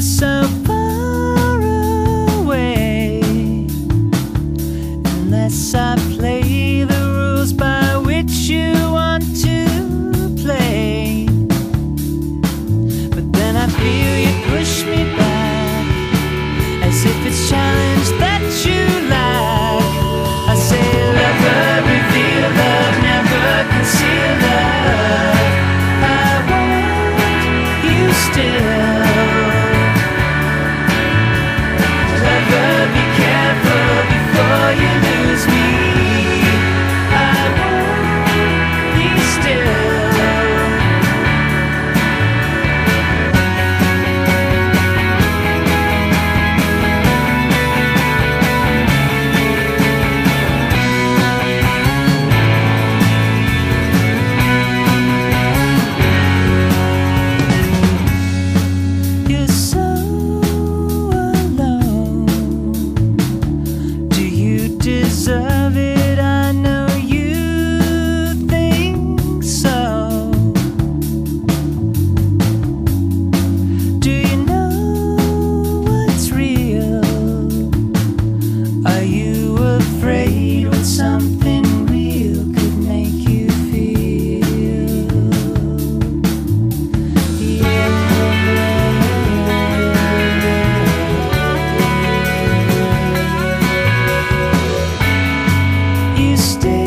so far away. Unless I play the rules by which you want to play. But then I feel you push me back As if it's challenge that you stay.